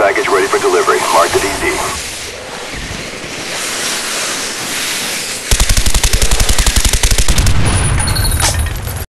package ready for delivery. Mark the